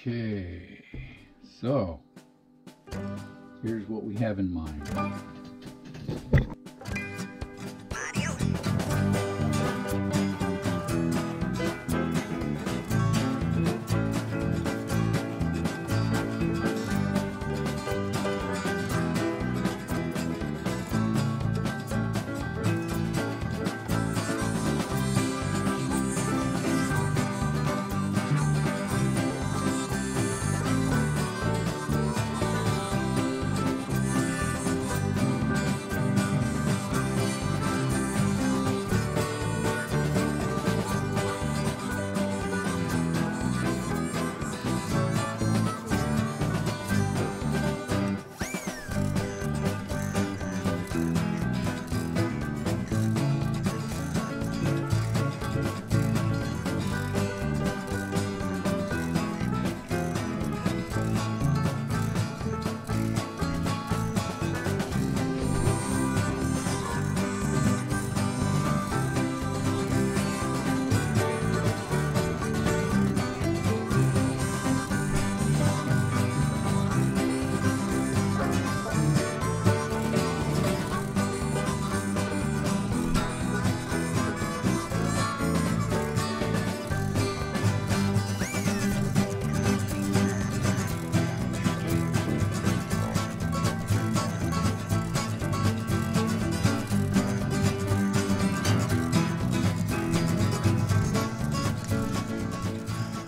Okay, so here's what we have in mind.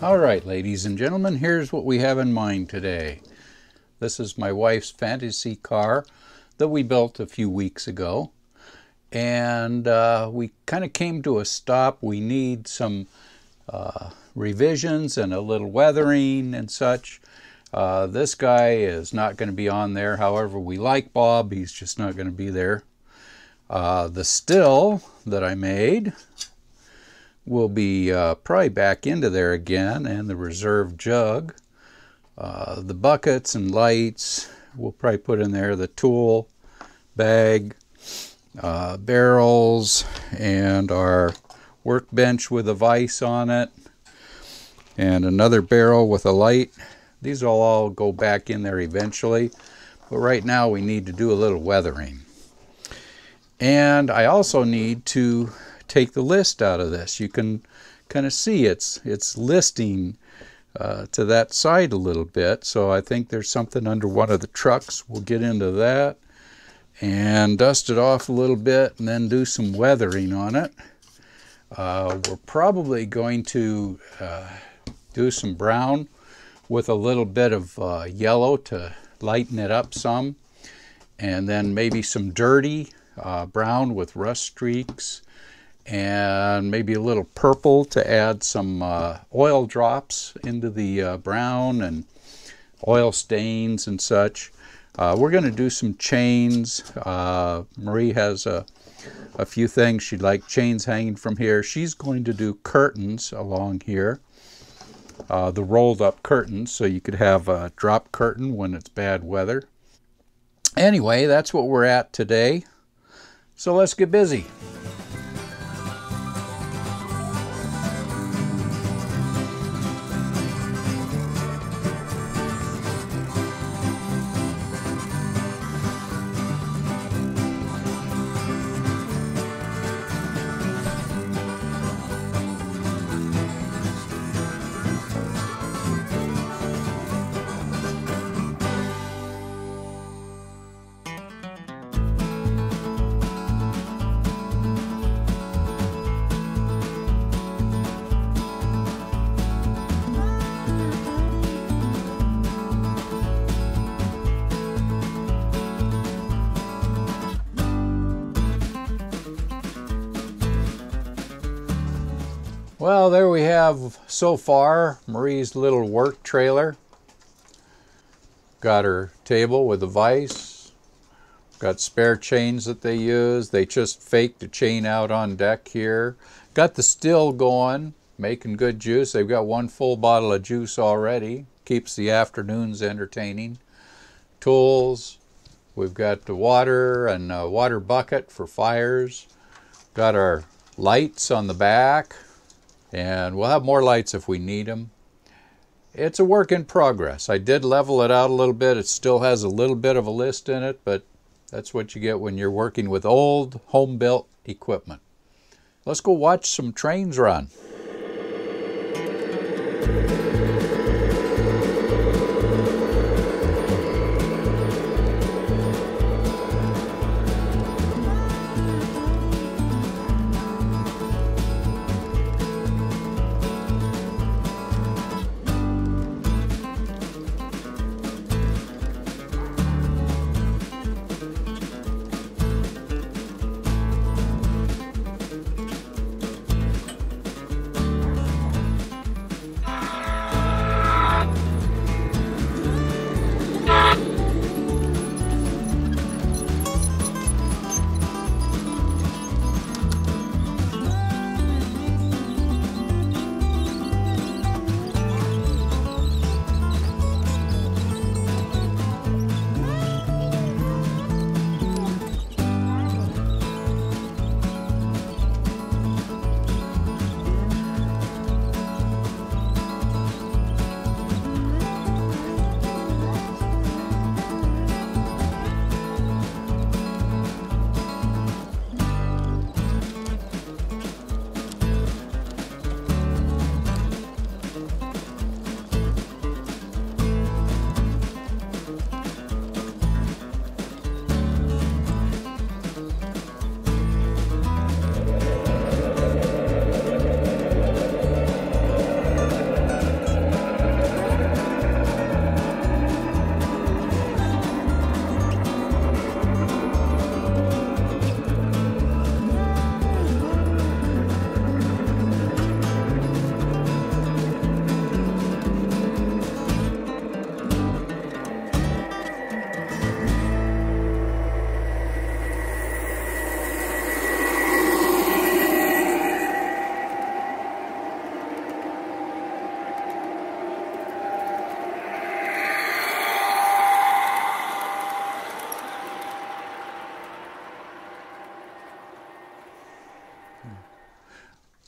All right, ladies and gentlemen, here's what we have in mind today. This is my wife's fantasy car that we built a few weeks ago. And uh, we kind of came to a stop. We need some uh, revisions and a little weathering and such. Uh, this guy is not going to be on there. However, we like Bob. He's just not going to be there. Uh, the still that I made will be uh, probably back into there again and the reserve jug. Uh, the buckets and lights we'll probably put in there. The tool bag, uh, barrels, and our workbench with a vise on it, and another barrel with a light. These will all go back in there eventually, but right now we need to do a little weathering. And I also need to take the list out of this. You can kind of see it's it's listing uh, to that side a little bit. So I think there's something under one of the trucks. We'll get into that and dust it off a little bit and then do some weathering on it. Uh, we're probably going to uh, do some brown with a little bit of uh, yellow to lighten it up some and then maybe some dirty uh, brown with rust streaks and maybe a little purple to add some uh, oil drops into the uh, brown and oil stains and such. Uh, we're going to do some chains. Uh, Marie has a, a few things she'd like chains hanging from here. She's going to do curtains along here. Uh, the rolled up curtains so you could have a drop curtain when it's bad weather. Anyway, that's what we're at today. So let's get busy. Well, there we have so far Marie's little work trailer. Got her table with a vise. Got spare chains that they use. They just faked a chain out on deck here. Got the still going, making good juice. They've got one full bottle of juice already. Keeps the afternoons entertaining. Tools. We've got the water and a water bucket for fires. Got our lights on the back and we'll have more lights if we need them. it's a work in progress. I did level it out a little bit. It still has a little bit of a list in it, but that's what you get when you're working with old home-built equipment. Let's go watch some trains run.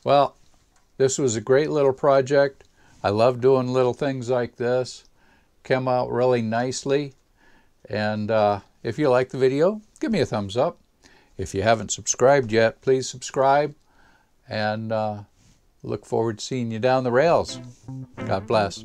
Well, this was a great little project. I love doing little things like this. Came out really nicely. And uh, if you like the video, give me a thumbs up. If you haven't subscribed yet, please subscribe. And uh, look forward to seeing you down the rails. God bless.